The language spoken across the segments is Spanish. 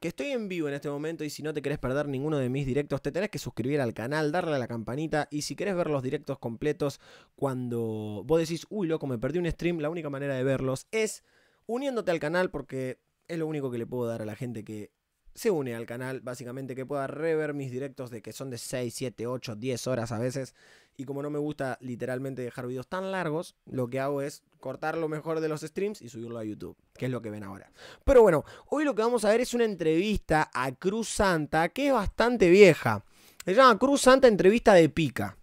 que estoy en vivo en este momento y si no te querés perder ninguno de mis directos, te tenés que suscribir al canal, darle a la campanita y si querés ver los directos completos cuando vos decís, uy loco, me perdí un stream, la única manera de verlos es uniéndote al canal porque es lo único que le puedo dar a la gente que se une al canal, básicamente que pueda rever mis directos de que son de 6, 7, 8, 10 horas a veces. Y como no me gusta literalmente dejar videos tan largos, lo que hago es cortar lo mejor de los streams y subirlo a YouTube, que es lo que ven ahora. Pero bueno, hoy lo que vamos a ver es una entrevista a Cruz Santa, que es bastante vieja. Se llama Cruz Santa Entrevista de Pica,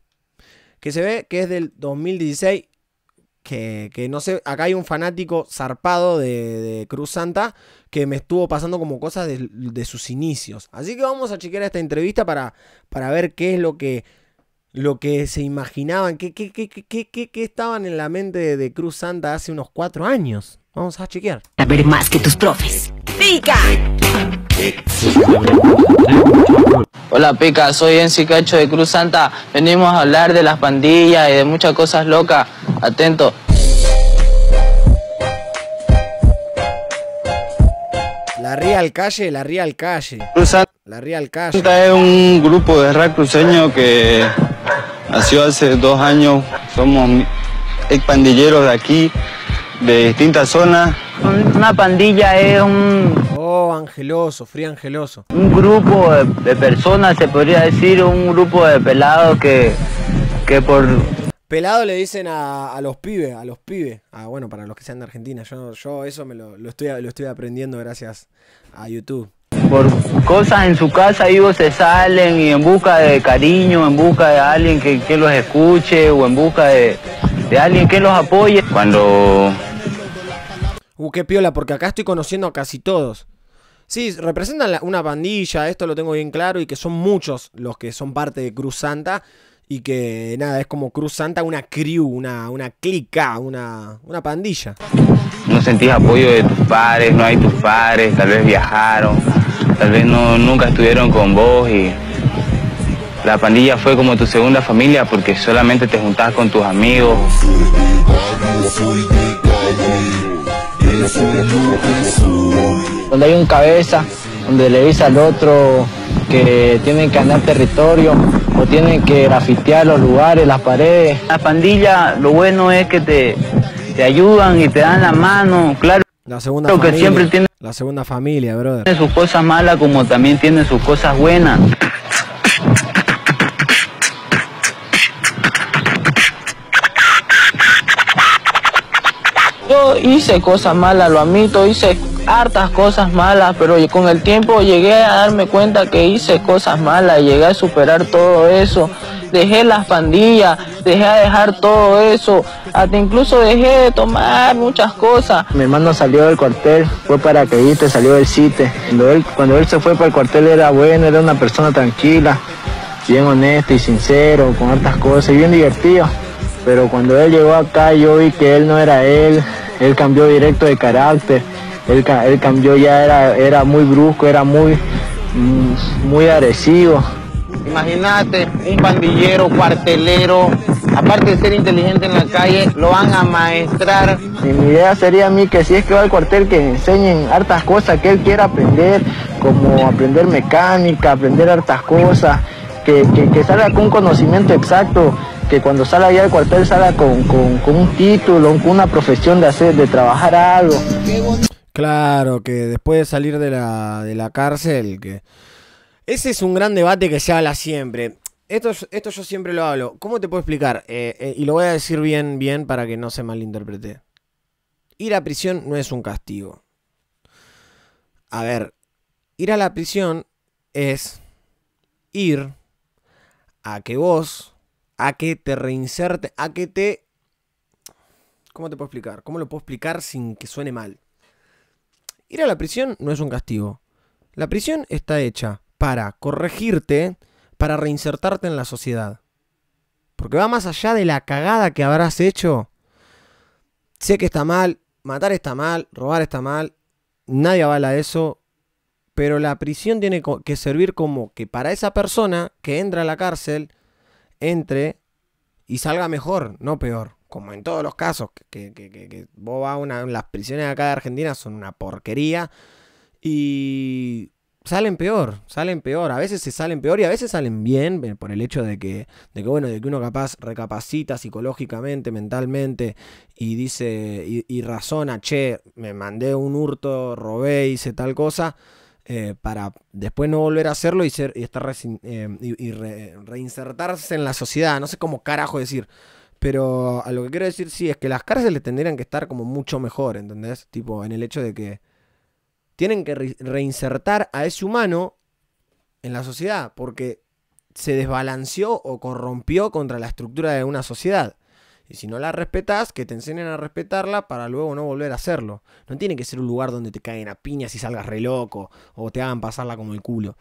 que se ve que es del 2016 que, no sé, acá hay un fanático zarpado de, Cruz Santa que me estuvo pasando como cosas de, sus inicios. Así que vamos a chequear esta entrevista para, para ver qué es lo que, lo que se imaginaban, qué, qué, qué, qué, estaban en la mente de, Cruz Santa hace unos cuatro años. Vamos a chequear. A ver más que tus profes. ¡Pica! Hola Pica, soy Enzi Cacho de Cruz Santa. Venimos a hablar de las pandillas y de muchas cosas locas. Atento. La Real Calle, la Real Calle. La Real Calle. es un grupo de rap cruceño que nació hace dos años. Somos ex pandilleros de aquí, de distintas zonas. Una pandilla es un... Oh, angeloso, frío angeloso. Un grupo de, personas, se podría decir, un grupo de pelados que, que por... Pelado le dicen a, los pibes, a los pibes. Ah, bueno, para los que sean de Argentina. Yo, yo eso me lo, estoy, lo estoy aprendiendo gracias a YouTube. Por cosas en su casa ellos se salen y en busca de cariño, en busca de alguien que, que los escuche o en busca de, de alguien que los apoye. Cuando Uh, qué piola, porque acá estoy conociendo a casi todos. Sí, representan una pandilla, esto lo tengo bien claro, y que son muchos los que son parte de Cruz Santa. Y que nada, es como Cruz Santa, una crew, una, una clica, una, una pandilla. No sentís apoyo de tus padres, no hay tus padres, tal vez viajaron, tal vez no, nunca estuvieron con vos y la pandilla fue como tu segunda familia porque solamente te juntás con tus amigos. Donde hay un cabeza, donde le dice al otro que tienen que andar territorio o tienen que grafitear los lugares, las paredes. La pandilla, lo bueno es que te, te ayudan y te dan la mano, claro. La segunda familia. Que siempre tiene, la segunda familia, brother. Tiene sus cosas malas como también tiene sus cosas buenas. Yo hice cosas malas, lo admito, hice hartas cosas malas, pero con el tiempo llegué a darme cuenta que hice cosas malas, llegué a superar todo eso, dejé las pandillas, dejé a dejar todo eso, hasta incluso dejé de tomar muchas cosas. Mi hermano salió del cuartel, fue para que salió del CITE. Cuando él, cuando él se fue para el cuartel era bueno, era una persona tranquila, bien honesta y sincero, con hartas cosas y bien divertido. Pero cuando él llegó acá yo vi que él no era él, él cambió directo de carácter, él, él cambió ya, era, era muy brusco, era muy, mm, muy agresivo. Imagínate un pandillero, cuartelero, aparte de ser inteligente en la calle, lo van a maestrar. Y mi idea sería a mí que si es que va al cuartel que enseñen hartas cosas que él quiera aprender, como aprender mecánica, aprender hartas cosas, que, que, que salga con un conocimiento exacto que cuando salga allá del cuartel salga con, un título, con una profesión de hacer, de trabajar algo. Claro, que después de salir de la, de la cárcel, que... Ese es un gran debate que se habla siempre. Esto, esto yo siempre lo hablo. ¿Cómo te puedo explicar? Eh, eh, y lo voy a decir bien, bien para que no se malinterprete. Ir a prisión no es un castigo. A ver, ir a la prisión es ir a que vos a que te reinserte, a que te... ¿Cómo te puedo explicar? ¿Cómo lo puedo explicar sin que suene mal? Ir a la prisión no es un castigo. La prisión está hecha para corregirte, para reinsertarte en la sociedad. Porque va más allá de la cagada que habrás hecho. Sé que está mal, matar está mal, robar está mal, nadie avala eso, pero la prisión tiene que servir como que para esa persona que entra a la cárcel, entre y salga mejor, no peor. Como en todos los casos, que, que, que, vos vas a una, las prisiones acá de Argentina son una porquería. Y salen peor, salen peor. A veces se salen peor y a veces salen bien eh, por el hecho de que, de que bueno, de que uno capaz recapacita psicológicamente, mentalmente y dice y, y razona, che, me mandé un hurto, robé, hice tal cosa. eh, para después no volver a hacerlo y ser y estar eh, y, y re- reinsertarse en la sociedad. No sé cómo carajo decir. Pero a lo que quiero decir sí es que las cárceles tendrían que estar como mucho mejor, ¿entendés? Tipo, en el hecho de que tienen que re- reinsertar a ese humano en la sociedad, porque se desbalanceó o corrompió contra la estructura de una sociedad. Y si no la respetas, que te enseñen a respetarla para luego no volver a hacerlo. No tiene que ser un lugar donde te caigan a piñas y salgas re loco o te hagan pasarla como el culo.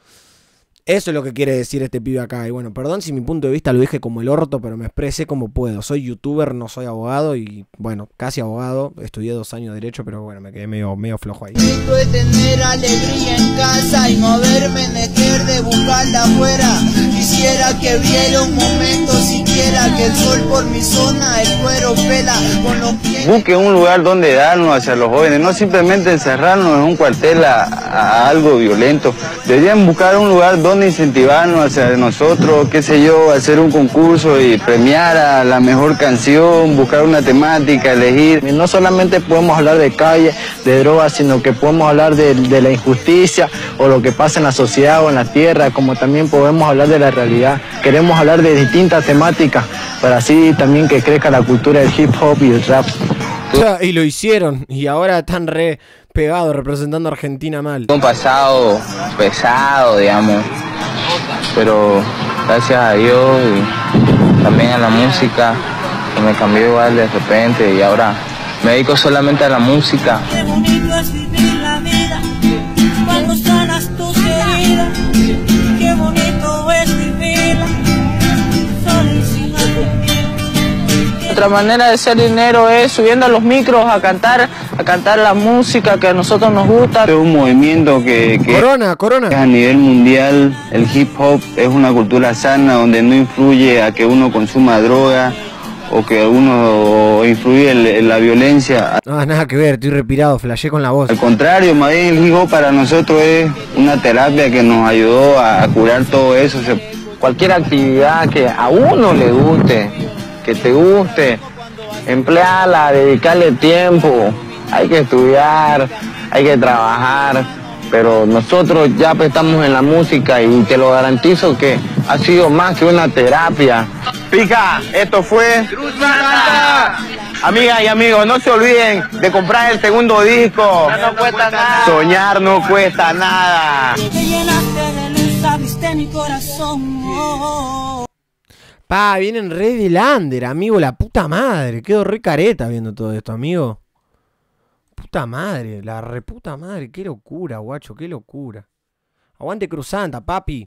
Eso es lo que quiere decir este pibe acá. Y bueno, perdón si mi punto de vista lo dije como el orto, pero me expresé como puedo. Soy youtuber, no soy abogado y bueno, casi abogado. Estudié dos años de derecho, pero bueno, me quedé medio, medio flojo ahí. Alegría en casa y de buscarla afuera. Quisiera que viera un momento siquiera que el sol por mi zona, el cuero pela con los pies. Busque un lugar donde darnos hacia los jóvenes, no simplemente encerrarnos en un cuartel a, algo violento. Deberían buscar un lugar donde incentivarnos hacia nosotros, qué sé yo, hacer un concurso y premiar a la mejor canción, buscar una temática, elegir. No solamente podemos hablar de calle, de drogas, sino que podemos hablar de la injusticia o lo que pasa en la sociedad o en la tierra, como también podemos hablar de la realidad. Queremos hablar de distintas temáticas para así también que crezca la cultura del hip hop y el rap. Y lo hicieron. Y ahora están re pegados representando a Argentina mal. un pasado pesado, digamos, pero gracias a Dios y también a la música que me cambió igual de repente y ahora me dedico solamente a la música. Otra manera de hacer dinero es subiendo a los micros a cantar, a cantar la música que a nosotros nos gusta. Es un movimiento que, que Corona, corona. a nivel mundial. El hip hop es una cultura sana donde no influye a que uno consuma droga o que uno influye en, la violencia. No, nada que ver, estoy respirado, flashé con la voz. Al contrario, más bien el hip hop para nosotros es una terapia que nos ayudó a, curar todo eso. Cualquier actividad que a uno le guste, que te guste, emplearla, dedicarle tiempo. Hay que estudiar, hay que trabajar, pero nosotros ya pues, estamos en la música y te lo garantizo que ha sido más que una terapia. Pica, esto fue Amigas y amigos, no se olviden de comprar el segundo disco. No cuesta nada. Soñar no cuesta nada. Te llenaste de luz, abriste mi corazón. Pa, vienen re de Lander, amigo, la puta madre. Quedo re careta viendo todo esto, amigo. Puta madre, la reputa madre, qué locura, guacho, qué locura. Aguante Cruzanta, papi.